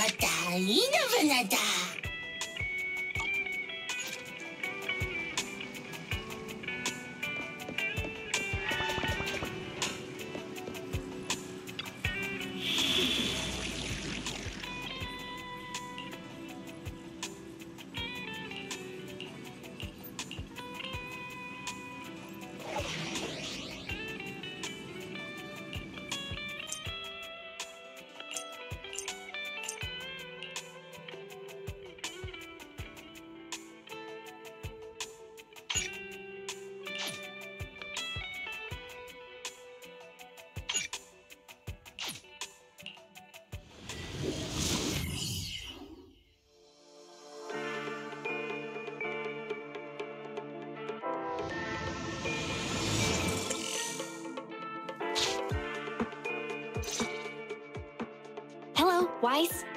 またいいのぶなだ。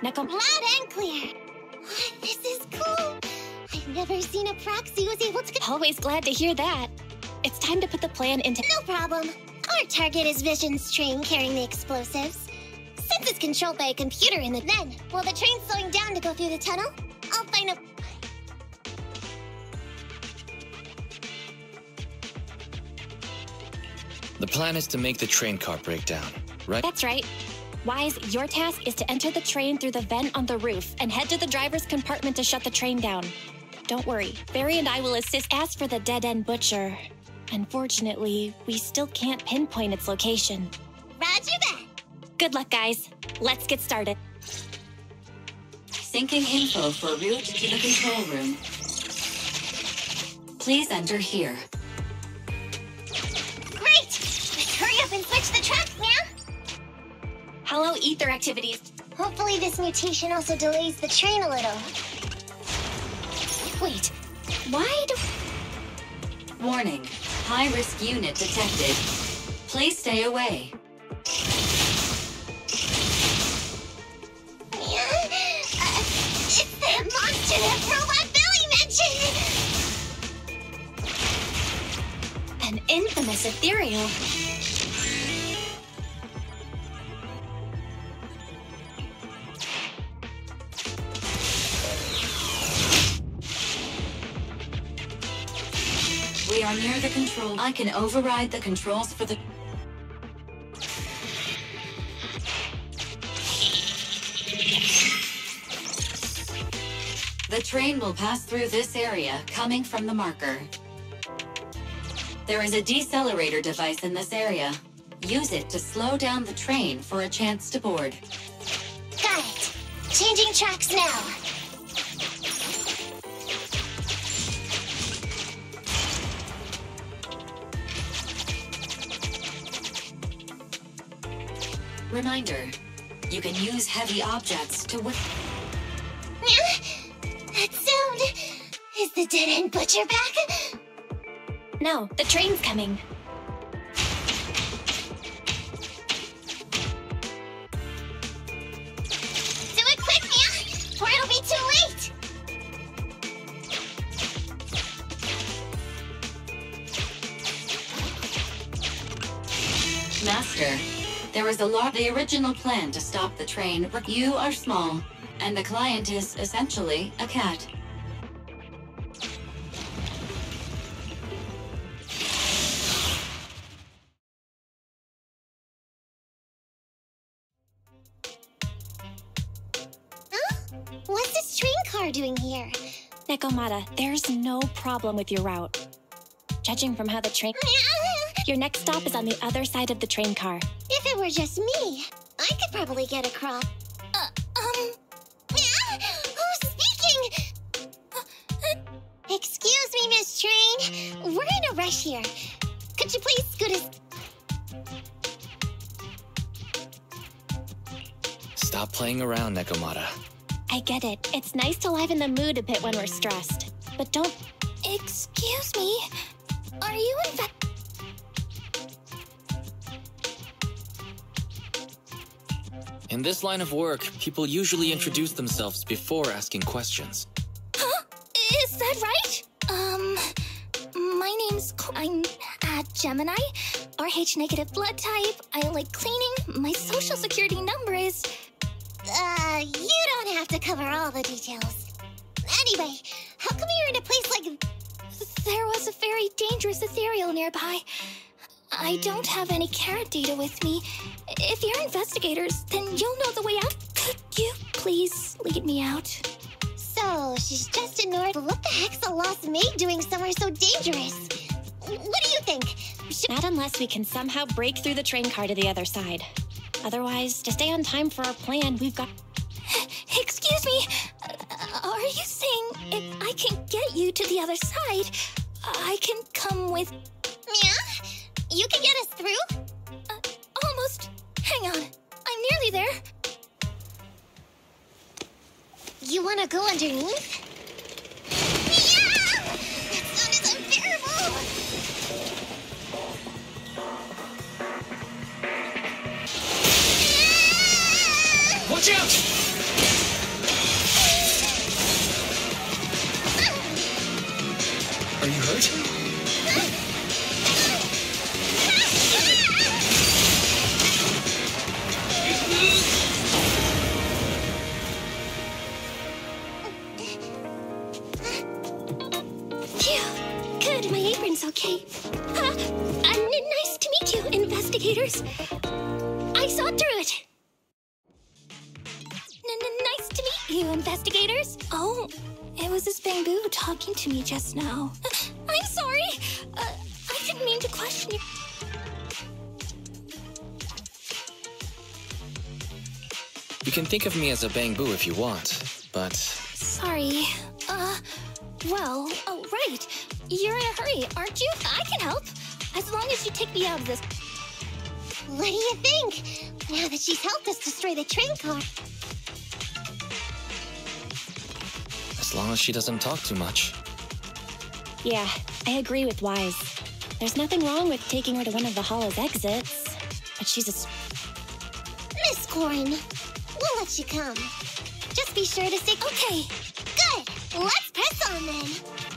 Wise, Loud and clear. This is cool. I've never seen a proxy who's able to. Always glad to hear that. It's time to put the plan into. No problem. Our target is Vision's train carrying the explosives. Since it's controlled by a computer in the then, while the train's slowing down to go through the tunnel, I'll find a. The plan is to make the train car break down, right? That's right. Wise, your task is to enter the train through the vent on the roof and head to the driver's compartment to shut the train down. Don't worry, Barry and I will assist. As for the dead end butcher, unfortunately, we still can't pinpoint its location. Roger that. Good luck, guys. Let's get started. Syncing info for route to the control room. Please enter here. Hello, Ether Activities. Hopefully, this mutation also delays the train a little. Wait, why do. Warning. High risk unit detected. Please stay away. Uh, it's that monster that Robot Billy mentioned! An infamous ethereal. I can override the controls for the. The train will pass through this area, coming from the marker. There is a decelerator device in this area. Use it to slow down the train for a chance to board. Got it. Changing tracks now. Reminder, you can use heavy objects to whip. That sound. Is the dead end butcher back? No, the train's coming. There is a lot. The original plan to stop the train. You are small, and the client is essentially a cat. What's this train car doing here? Nekomata, there's no problem with your route. Judging from how the train... Your next stop is on the other side of the train car. If it were just me, I could probably get across. Uh, um... Who's speaking? Excuse me, Miss Train. We're in a rush here. Could you please scoot us... Stop playing around, Nekomata. I get it. It's nice to liven the mood a bit when we're stressed. But don't... Excuse me? Are you in fact... In this line of work, people usually introduce themselves before asking questions. Huh? Is that right? Um... My name's... I'm a Gemini. RH negative blood type. I like cleaning. My social security number is... Uh, you don't have to cover all the details. Anyway, how come you're in a place like... There was a very dangerous ethereal nearby. I don't have any carrot data with me. If you're investigators, then you'll know the way out. Could you please lead me out? So, she's just ignored. What the heck's a lost maid doing somewhere so dangerous? What do you think? Should... Not unless we can somehow break through the train car to the other side. Otherwise, to stay on time for our plan, we've got... Excuse me! Uh, are you saying if I can get you to the other side, I can come with... Yeah? You can get us through? Uh, almost. Hang on. I'm nearly there. You want to go underneath? Watch out! Think of me as a Bangboo if you want, but Sorry. Uh, well, oh, right. You're in a hurry, aren't you? I can help. As long as you take me out of this. What do you think? Now that she's helped us destroy the train car. as long as she doesn't talk too much. Yeah, I agree with Wise. There's nothing wrong with taking her to one of the hollow's exits. But she's a... Miss Corin, we'll let you come. Just be sure to stay. Okay, good. Let's press on then.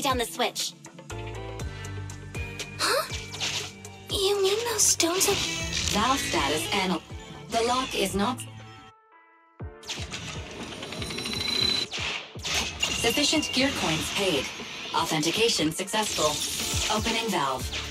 Down the switch. You mean those stones are... Valve status anal. The lock is not. Sufficient gear coins paid. Authentication successful. Opening valve.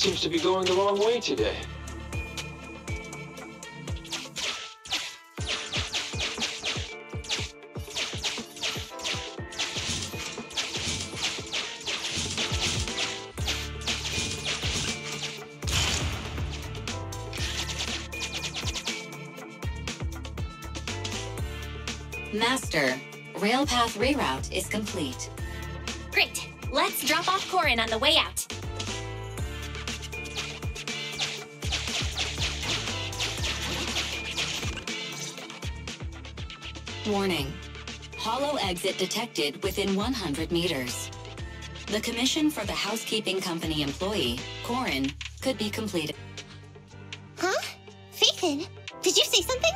Seems to be going the wrong way today. Master, railpath reroute is complete. Great. Let's drop off Corin on the way out. Warning. Hollow exit detected within 100 meters. The commission for the housekeeping company employee, Corin, could be completed. Huh? Phaethon, did you say something?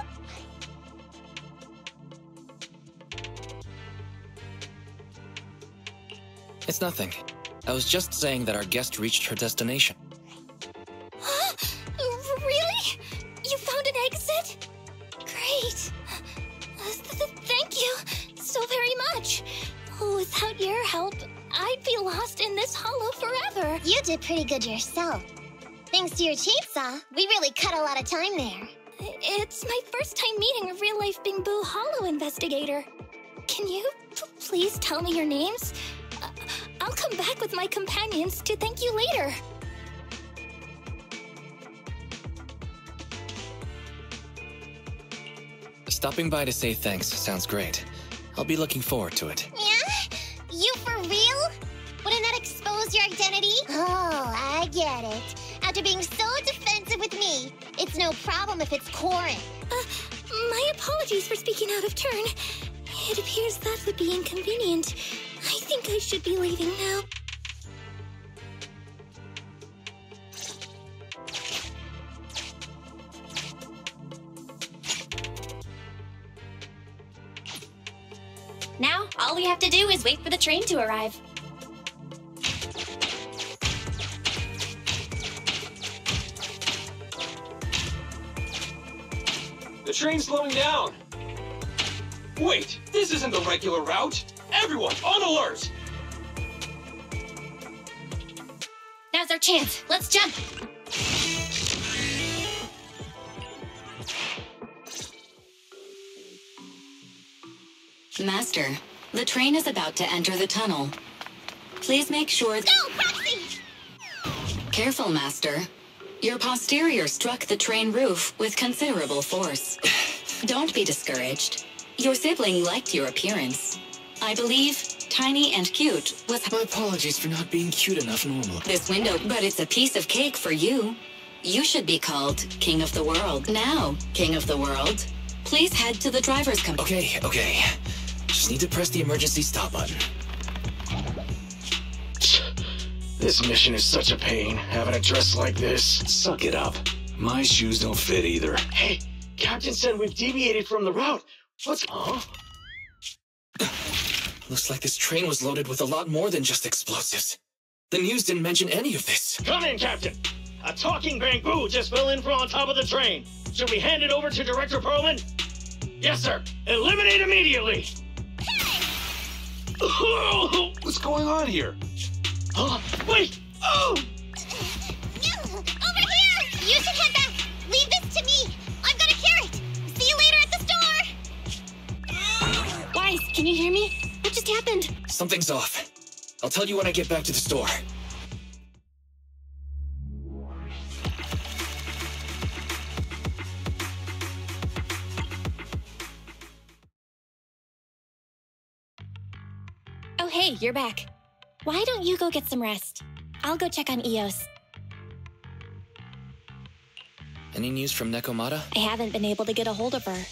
It's nothing. I was just saying that our guest reached her destination. Did pretty good yourself. Thanks to your chainsaw, we really cut a lot of time there. It's my first time meeting a real-life Bingbu Hollow investigator. Can you please tell me your names? Uh, I'll come back with my companions to thank you later. Stopping by to say thanks sounds great. I'll be looking forward to it. Your identity? Oh, I get it. After being so defensive with me, it's no problem if it's Corin. Uh, my apologies for speaking out of turn. It appears that would be inconvenient. I think I should be leaving now. Now, all we have to do is wait for the train to arrive. Train's slowing down. Wait, this isn't the regular route. Everyone, on alert! Now's our chance. Let's jump. Master, the train is about to enter the tunnel. Please make sure. Go, Roxy! Careful, Master. Your posterior struck the train roof with considerable force. Don't be discouraged. Your sibling liked your appearance. I believe tiny and cute was My apologies for not being cute enough normal. this window, but it's a piece of cake for you. You should be called King of the World. Now, King of the World, please head to the driver's compartment. Okay, okay. Just need to press the emergency stop button. This mission is such a pain, having a dress like this. Suck it up. My shoes don't fit either. Hey, Captain said we've deviated from the route. What's... Huh? Looks like this train was loaded with a lot more than just explosives. The news didn't mention any of this. Come in, Captain. A talking Bangboo just fell in from on top of the train. Should we hand it over to Director Perlman? Yes, sir. Eliminate immediately. Hey! What's going on here? Huh? Wait! Oh! Over here! You should head back! Leave this to me! I've got a carrot! See you later at the store! Wise, can you hear me? What just happened? Something's off. I'll tell you when I get back to the store. Oh, hey, you're back. Why don't you go get some rest? I'll go check on Eous. Any news from Nekomata? I haven't been able to get a hold of her.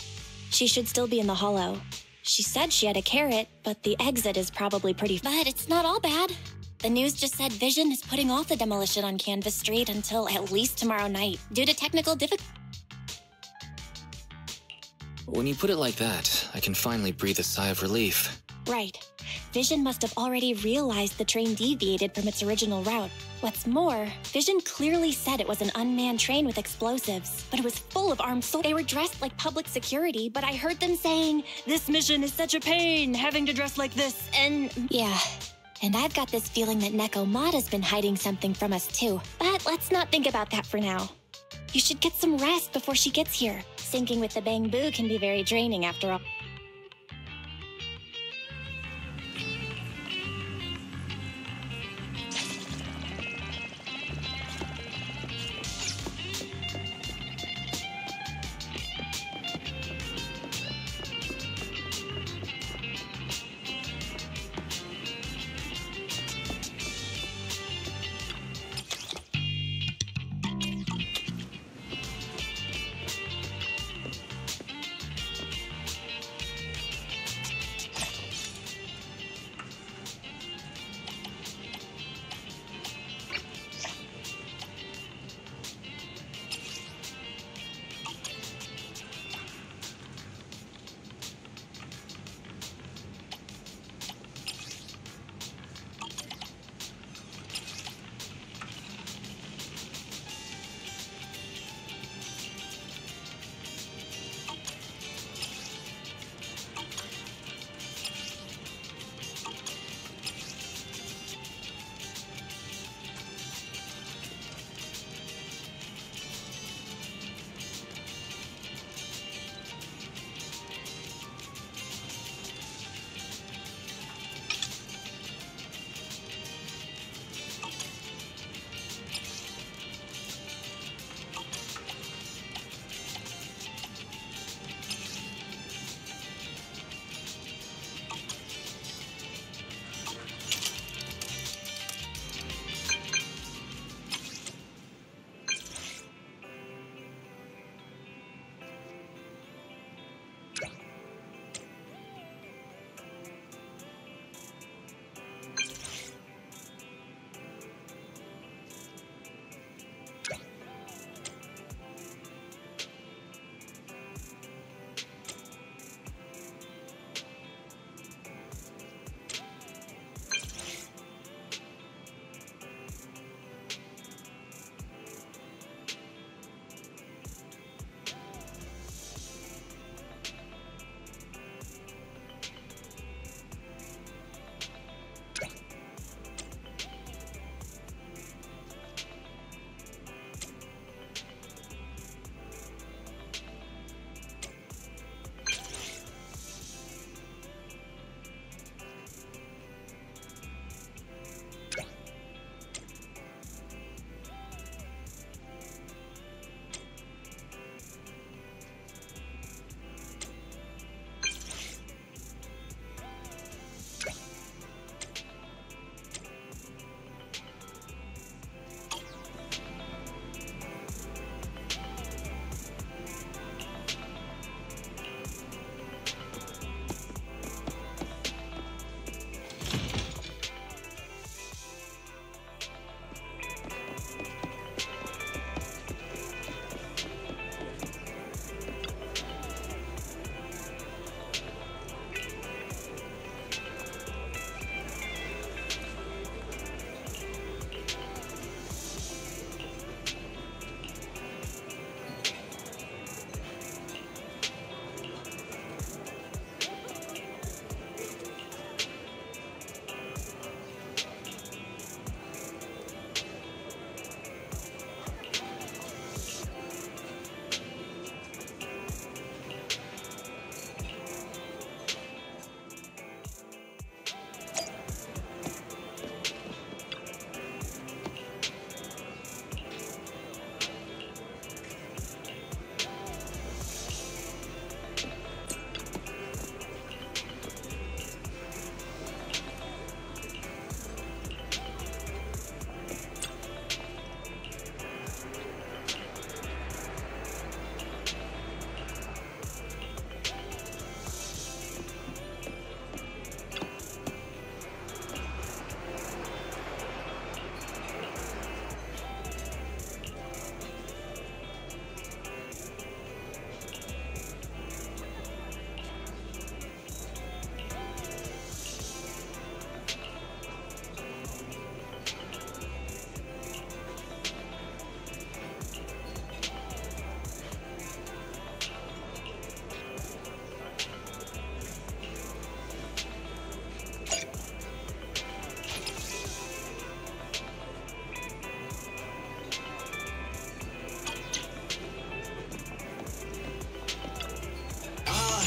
She should still be in the hollow. She said she had a carrot, but the exit is probably pretty. But it's not all bad. The news just said Vision is putting off the demolition on Canvas Street until at least tomorrow night due to technical difficulties. When you put it like that, I can finally breathe a sigh of relief. Right. Vision must have already realized the train deviated from its original route. What's more, Vision clearly said it was an unmanned train with explosives, but it was full of armed soldiers. They were dressed like public security, but I heard them saying, This mission is such a pain, having to dress like this, and yeah. And I've got this feeling that Nekomata's been hiding something from us too. But let's not think about that for now. You should get some rest before she gets here. Syncing with the Bangboo can be very draining after all.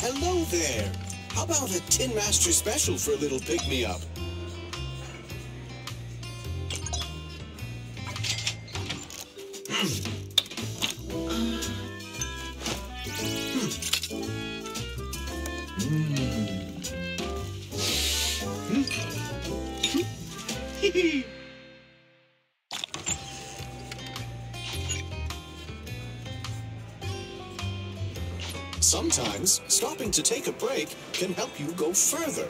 Hello there. How about a Tin Master special for a little pick-me-up? Sometimes stopping to take a break can help you go further.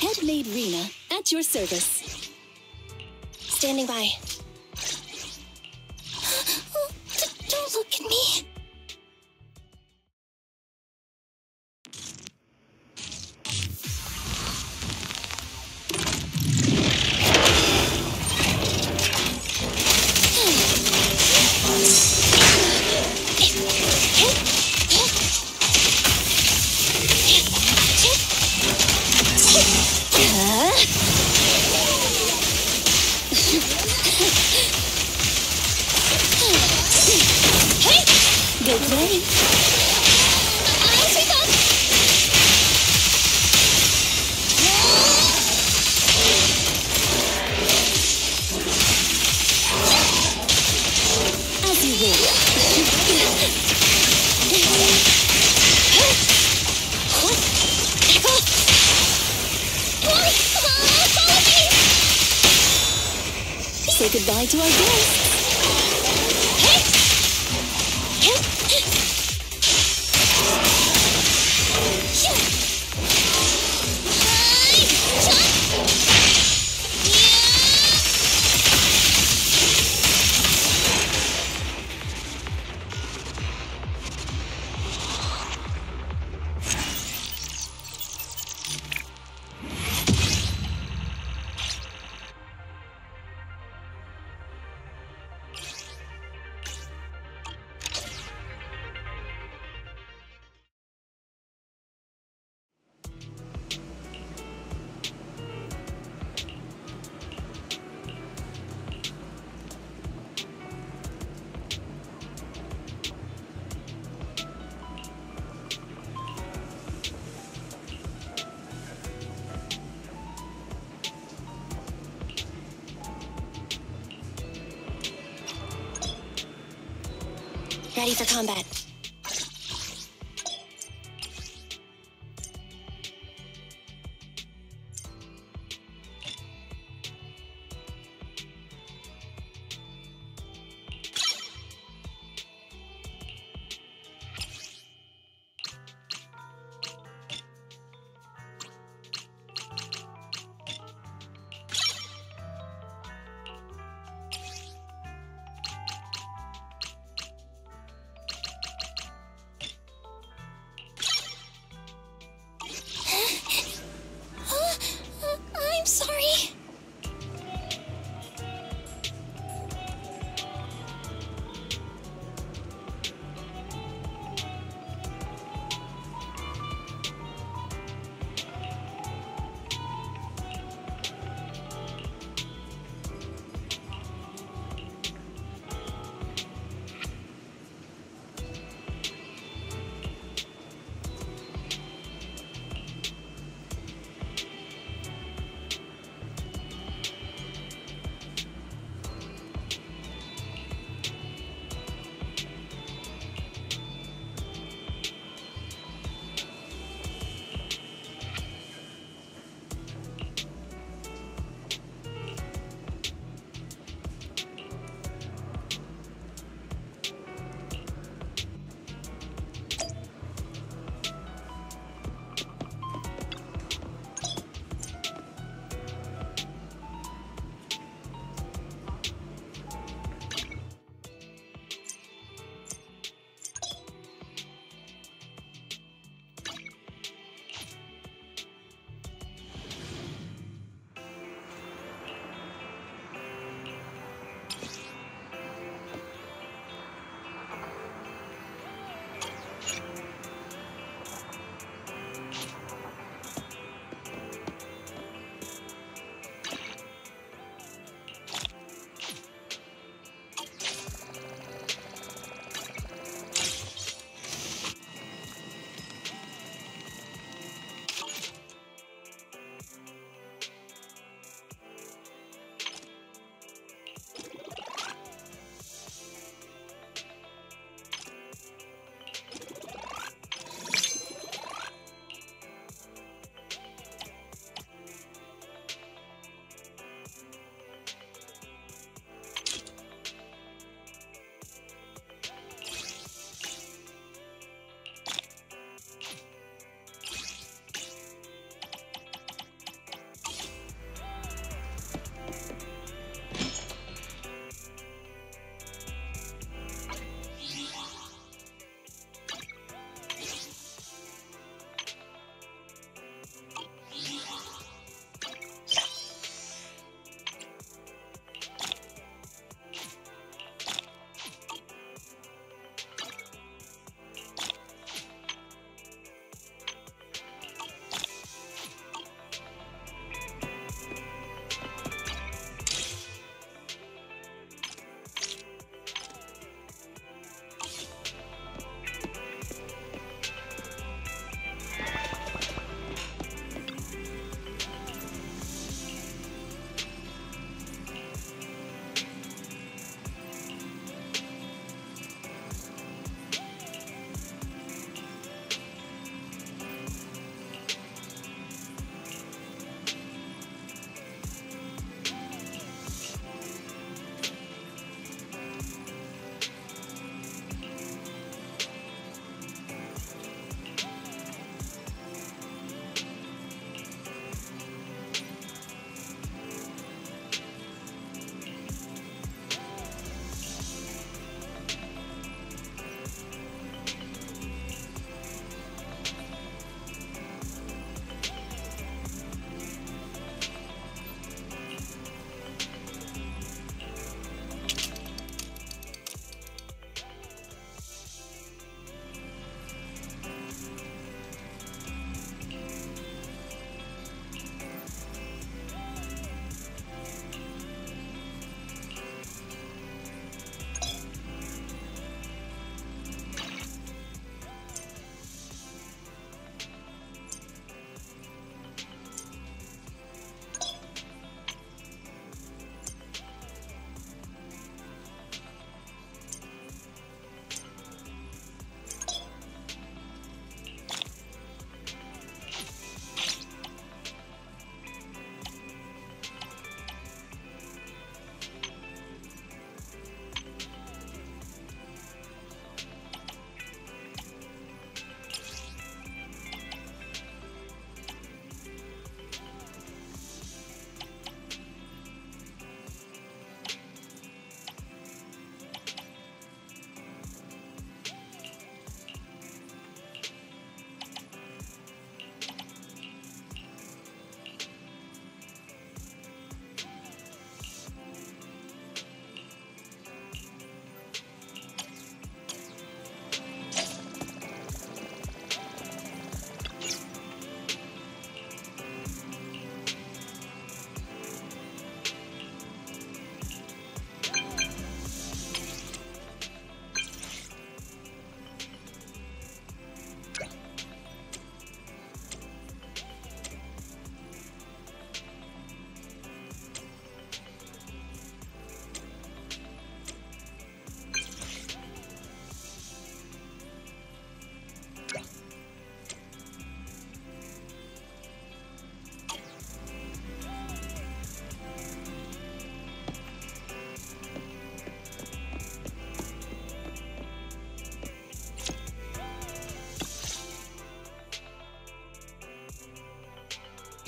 Headmaid Rina, at your service. Standing by. Ready for combat.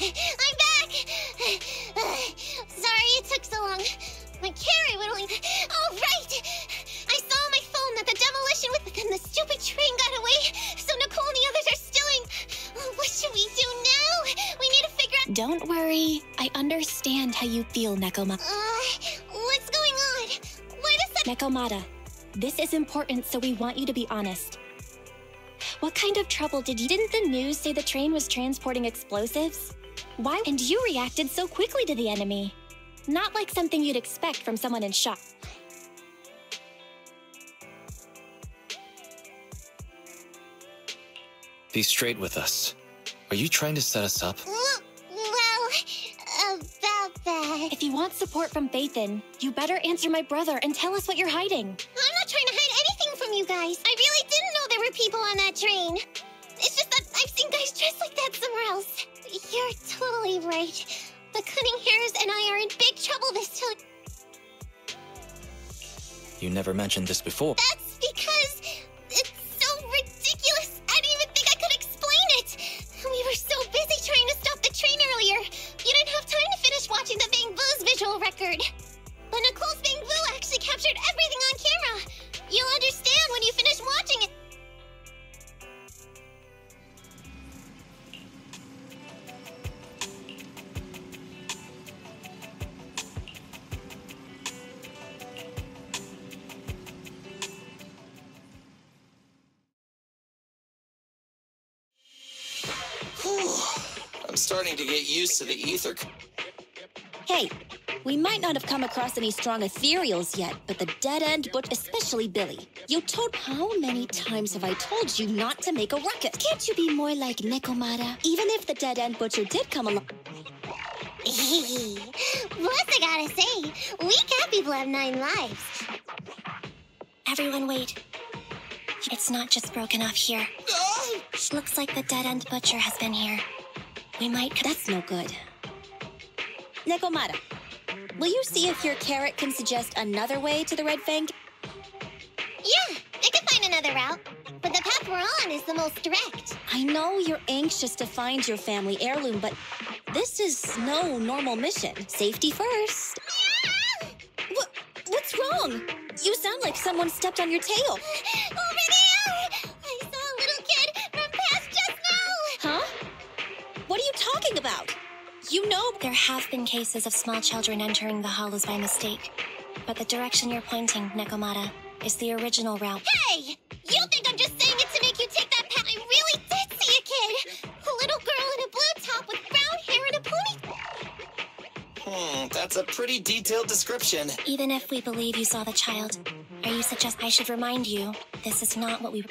I'm back! Sorry it took so long. My carry whittling... Oh, right! I saw on my phone that the demolition with the stupid train got away, so Nicole and the others are still in... Oh, what should we do now? We need to figure out... Don't worry. I understand how you feel, Nekomata. Uh, what's going on? Why does that... Nekomata, this is important, so we want you to be honest. What kind of trouble did you... Didn't the news say the train was transporting explosives? Why? And you reacted so quickly to the enemy. Not like something you'd expect from someone in shock. Be straight with us. Are you trying to set us up? Well, about that. If you want support from Phaethon, you better answer my brother and tell us what you're hiding. I'm not trying to hide anything from you guys. I really didn't know there were people on that train. It's just that I've seen guys dressed like that somewhere else. You're totally right. The Cunning Hares and I are in big trouble this time. You never mentioned this before. That's because it's so ridiculous. I didn't even think I could explain it. We were so busy trying to stop the train earlier. You didn't have time to finish watching the Bangboo's visual record. But Nicole's Bang Boo actually captured everything on camera. You'll understand when you finish watching it. To get used to the ether. Hey, we might not have come across any strong ethereals yet, but the dead end but especially Billy. You told how many times have I told you not to make a ruckus? Can't you be more like Nekomata? Even if the dead end butcher did come along. Plus, I gotta say, we cat people have nine lives. Everyone wait. It's not just broken off here. Looks like the dead-end butcher has been here. We might... That's no good. Nekomata, will you see if your carrot can suggest another way to the Red Fang? Yeah, I could find another route. But the path we're on is the most direct. I know you're anxious to find your family heirloom, but this is no normal mission. Safety first. What, what's wrong? You sound like someone stepped on your tail. Oh, talking about? You know There have been cases of small children entering the hollows by mistake. But the direction you're pointing, Nekomata, is the original route. Hey! You think I'm just saying it to make you take that path? I really did see a kid! A little girl in a blue top with brown hair and a pony. Hmm, that's a pretty detailed description. Even if we believe you saw the child, are you suggest I should remind you this is not what we...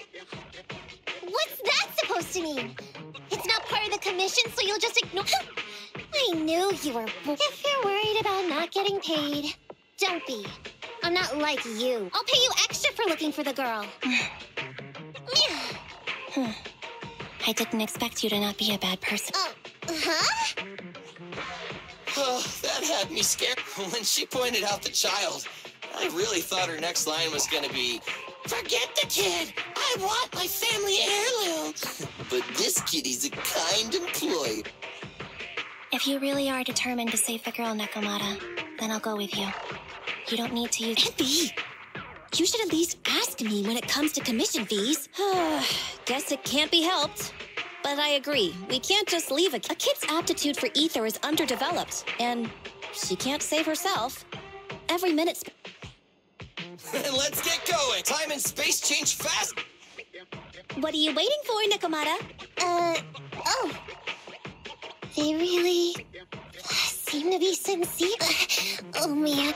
What's that supposed to mean? Commission, so you'll just ignore. I knew you were. If you're worried about not getting paid, don't be. I'm not like you. I'll pay you extra for looking for the girl. Hmm. I didn't expect you to not be a bad person. Oh, huh? Oh, that had me scared. When she pointed out the child, I really thought her next line was gonna be, Forget the kid! I want my family heirloom! but this kitty's a kind employee. If you really are determined to save the girl, Nekomata, then I'll go with you. You don't need to use... Anby! You should at least ask me when it comes to commission fees. Guess it can't be helped. But I agree, we can't just leave a, a kid's aptitude for ether is underdeveloped, and she can't save herself. Every minute. Sp- Let's get going! Time and space change fast! what are you waiting for, Nekomata? Uh, oh. They really seem to be sincere. Oh, man.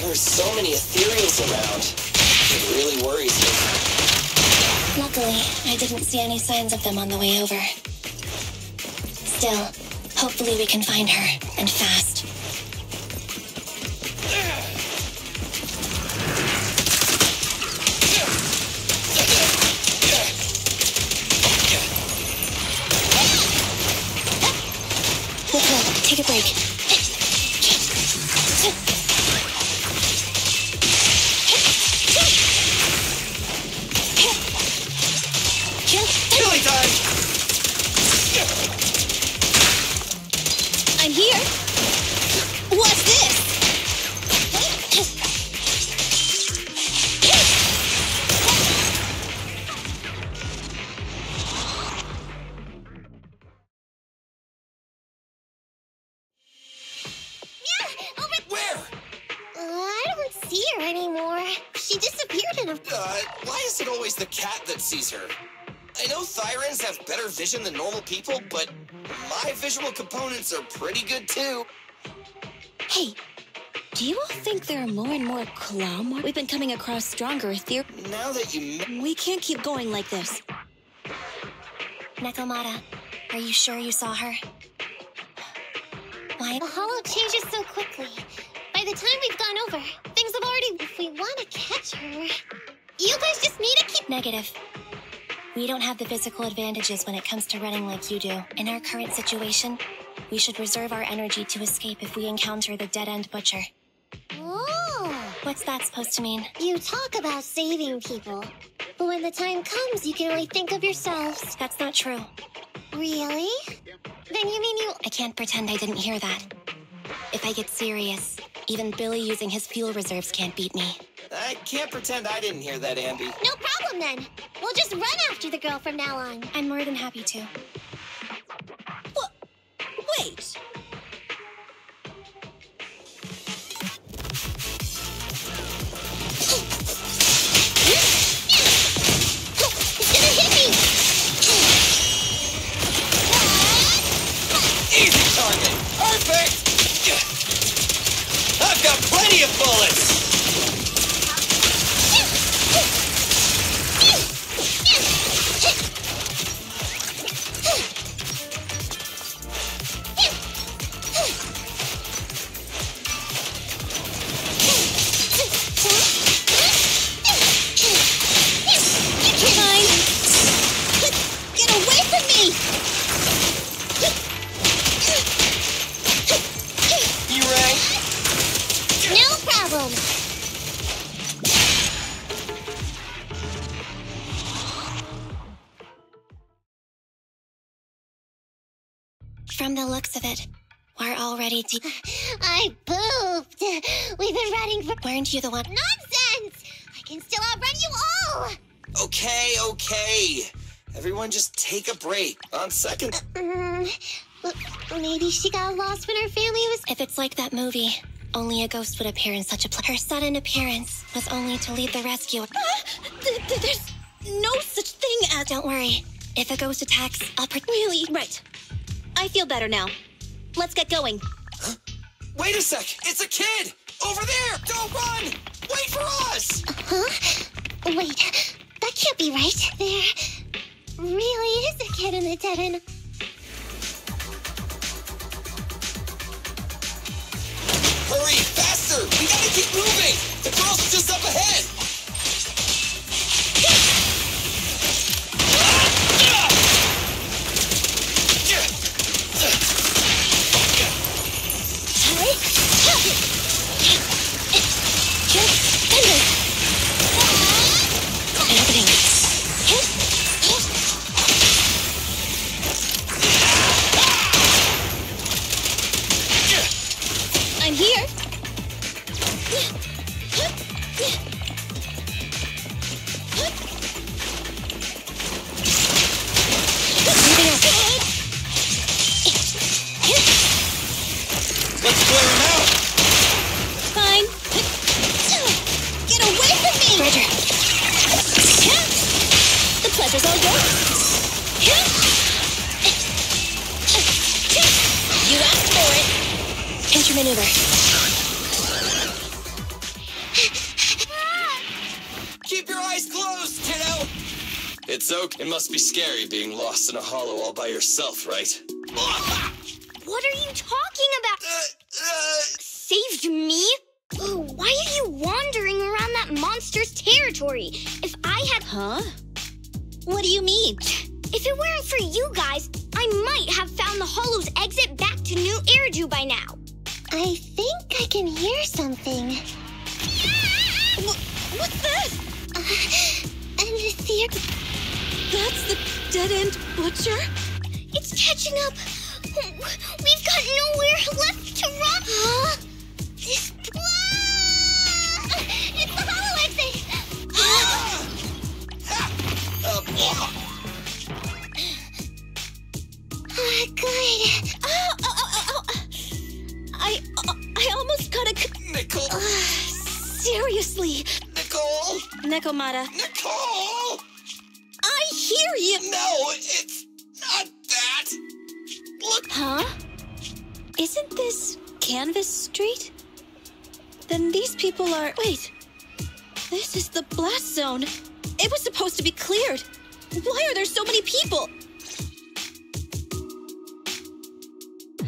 There's so many ethereals around. It really worries me. Luckily, I didn't see any signs of them on the way over. Still, hopefully we can find her, and fast. Better vision than normal people, but my visual components are pretty good too. Hey, do you all think there are more and more claw marks? We've been coming across stronger theor- Now that you. We can't keep going like this. Nekomata, are you sure you saw her? Why? The hollow changes so quickly. By the time we've gone over, things have already. If we want to catch her, you guys just need to keep. Negative. We don't have the physical advantages when it comes to running like you do. In our current situation, we should reserve our energy to escape if we encounter the dead end butcher. Oh! What's that supposed to mean? You talk about saving people, but when the time comes, you can only think of yourselves. That's not true. Really? Then you mean you. I can't pretend I didn't hear that. If I get serious, even Billy using his fuel reserves can't beat me. I can't pretend I didn't hear that, Anby. No problem then. We'll just run after the girl from now on. I'm more than happy to. What? Wait. For Weren't you the one? nonsense. I can still outrun you all. Okay, okay. Everyone just take a break. On second. Um, maybe she got lost when her family was. If it's like that movie, only a ghost would appear in such a place. Her sudden appearance was only to lead the rescue. Th- th- There's no such thing as. Don't worry. If a ghost attacks, I'll pre- Really? Right. I feel better now. Let's get going. Wait a sec! It's a kid! Over there! Don't run! Wait for us! Huh? Wait, that can't be right. There really is a kid in the dead end. Hurry, faster! We gotta keep moving! The girl's just up ahead! I'm ah!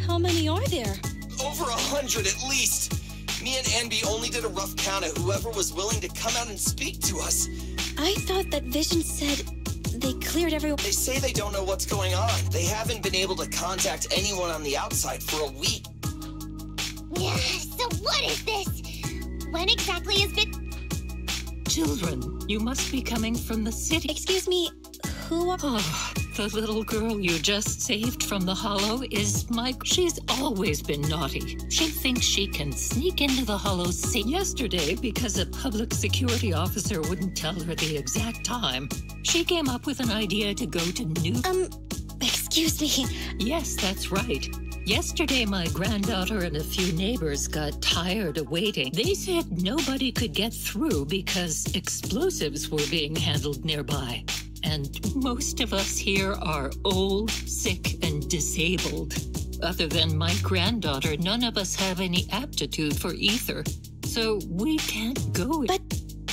How many are there? Over a hundred at least! Me and Anby only did a rough count of whoever was willing to come out and speak to us. I thought that Vision said they cleared everyone. They say they don't know what's going on. They haven't been able to contact anyone on the outside for a week. Yeah, so what is this? When exactly is been. Children, you must be coming from the city. Excuse me, who are. Oh, the little girl you just saved from the hollow is my. She's always been naughty. She thinks she can sneak into the hollow see yesterday because a public security officer wouldn't tell her the exact time. She came up with an idea to go to New. Um, excuse me. Yes, that's right. Yesterday, my granddaughter and a few neighbors got tired of waiting. They said nobody could get through because explosives were being handled nearby. And most of us here are old, sick, and disabled. Other than my granddaughter, none of us have any aptitude for ether. So we can't go. But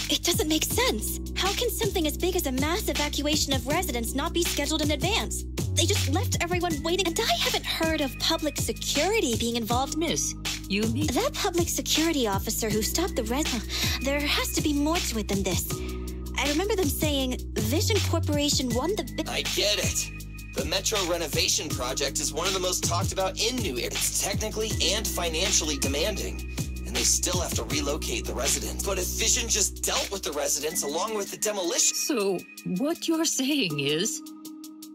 it doesn't make sense. How can something as big as a mass evacuation of residents not be scheduled in advance? They just left everyone waiting, and I haven't heard of public security being involved. Miss, you mean. That public security officer who stopped the res. There has to be more to it than this. I remember them saying Vision Corporation won the bid. I get it. The Metro renovation project is one of the most talked about in New Eridu. It's technically and financially demanding, and they still have to relocate the residents. But if Vision just dealt with the residents along with the demolition. So, what you're saying is.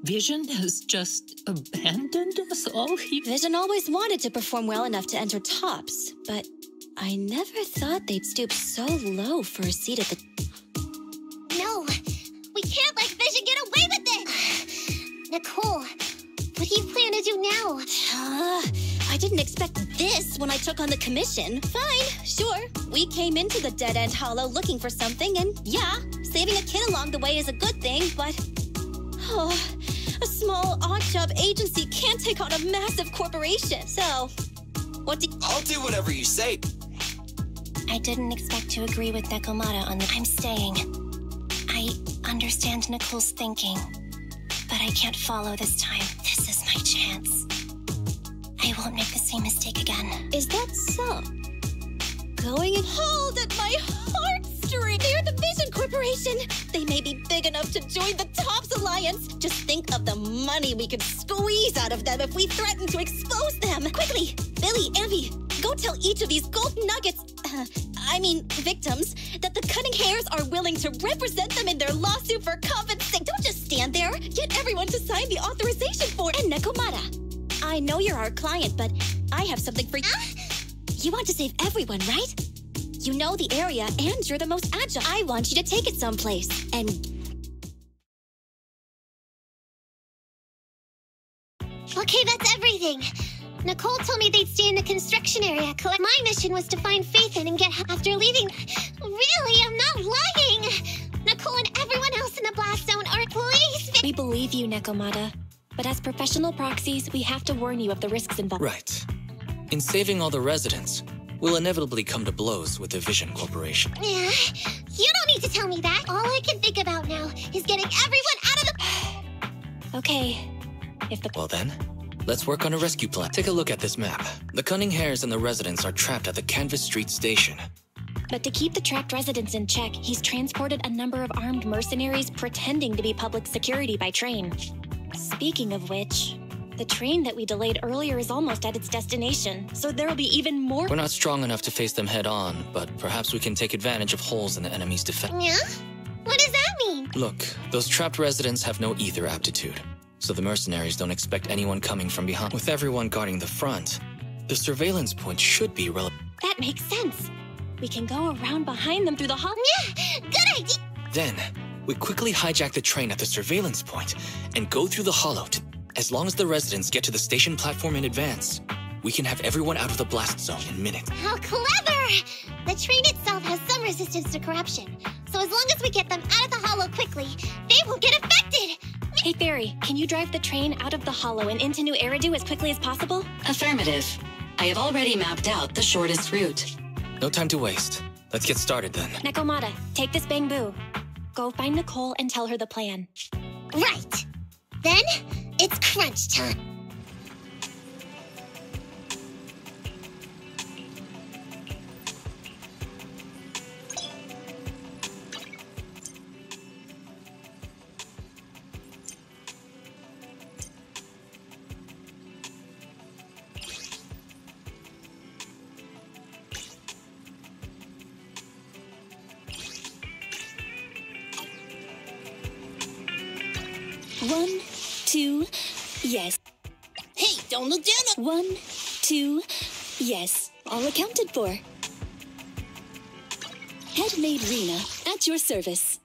Vision has just abandoned us all here? Vision always wanted to perform well enough to enter tops, but I never thought they'd stoop so low for a seat at the. No! We can't let Vision get away with this! Nicole, what do you plan to do now? Uh, I didn't expect this when I took on the commission. Fine, sure. We came into the dead end hollow looking for something, and yeah, saving a kid along the way is a good thing, but. Oh, a small odd job agency can't take on a massive corporation. So, what do I'll do whatever you say. I didn't expect to agree with Nekomata on the. I'm staying. Understand Nicole's thinking, but I can't follow this time. This is my chance. I won't make the same mistake again. Is that so? Going and hold at my heartstring. They're the Vision Corporation. They may be big enough to join the Tops Alliance. Just think of the money we could squeeze out of them if we threaten to expose them. Quickly, Billy, Anby, go tell each of these gold nuggets, uh, I mean victims, that the Cunning Hares are willing to represent them in their lawsuit for compensation. Don't just stand there. Get everyone to sign the authorization form. And Nekomata, I know you're our client, but I have something for you. You want to save everyone, right? You know the area, and you're the most agile. I want you to take it someplace. And Okay, that's everything. Nicole told me they'd stay in the construction area. My mission was to find Phaethon and get help after leaving. Really, I'm not lying. Nicole and everyone else in the blast zone are police. We believe you, Nekomata. But as professional proxies, we have to warn you of the risks involved. Right. In saving all the residents, we'll inevitably come to blows with the Vision Corporation. Yeah, you don't need to tell me that. All I can think about now is getting everyone out of the. Okay. If the. Well then, let's work on a rescue plan. Take a look at this map. The Cunning hares and the residents are trapped at the Canvas Street station. But to keep the trapped residents in check, he's transported a number of armed mercenaries pretending to be public security by train. Speaking of which, the train that we delayed earlier is almost at its destination, so there'll be even more. We're not strong enough to face them head on, but perhaps we can take advantage of holes in the enemy's defense. Yeah? What does that mean? Look, those trapped residents have no ether aptitude, so the mercenaries don't expect anyone coming from behind. With everyone guarding the front, the surveillance point should be relevant. That makes sense. We can go around behind them through the hall. Yeah, good idea. Then, we quickly hijack the train at the surveillance point and go through the hollow as long as the residents get to the station platform in advance. we can have everyone out of the blast zone in minutes. How clever! The train itself has some resistance to corruption, so as long as we get them out of the hollow quickly, they won't get affected! Hey, Fairy, can you drive the train out of the hollow and into New Eridu as quickly as possible? Affirmative. I have already mapped out the shortest route. No time to waste. Let's get started then. Nekomata, take this Bangboo. Go find Nicole and tell her the plan. Right! Then, it's crunch time. One, two, yes. All accounted for. Headmaid Rina, at your service.